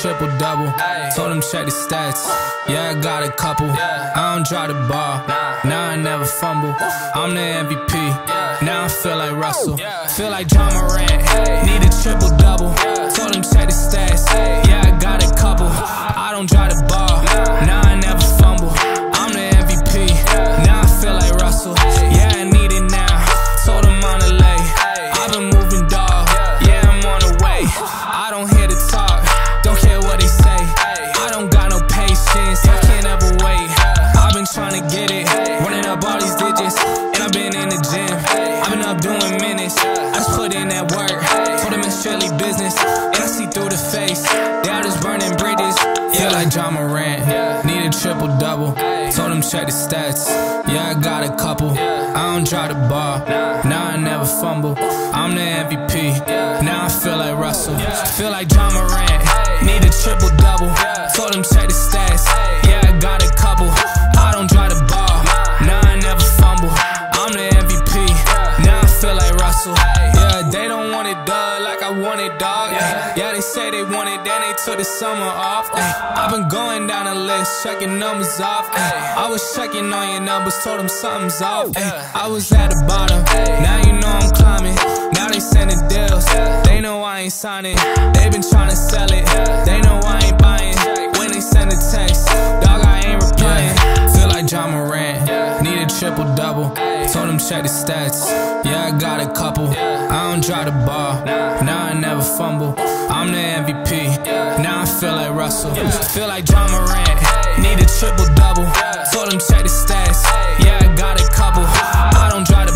Triple double. Told him check the stats. Yeah, I got a couple. I don't drop the ball. Now I never fumble. I'm the MVP. Now I feel like Russell. Feel like Ja Morant. Need a triple double. Told him check the stats. Yeah, I got a couple. I don't drop the ball. Running up all these digits. And I've been in the gym. I've been up doing minutes. I just put in that work. Told them it's strictly business. And I see through the face. They all just burning bridges. Feel like Ja Morant. Need a triple double. Told him check the stats. Yeah, I got a couple. I don't drop the ball. Now I never fumble. I'm the MVP. Now I feel like Russell. Feel like Ja Morant. Need a triple double. Told him check the stats. Want it, dog. Yeah, they say they want it, then they took the summer off. Ay, I've been going down the list, checking numbers off. Ay, I was checking on your numbers, told them something's off. Ay, I was at the bottom, now you know I'm climbing. Now they sending deals, they know I ain't signing. They been trying to sell it, they know I ain't buying. When they send a text, dog, I ain't replying. Feel like need a triple double. Told them check the stats. Yeah, I got a couple. I don't drive the ball. Now I never fumble. I'm the MVP. Now I feel like Russell. Feel like Ja Morant. Need a triple double. Told them check the stats. Yeah, I got a couple. I don't drive